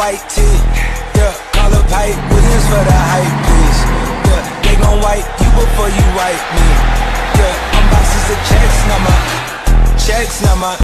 white tee. Yeah, call a pipe, Williams for the hype, please. Yeah, they gon' wipe you before you wipe me. Yeah, I'm boxes of checks, number. checks, number.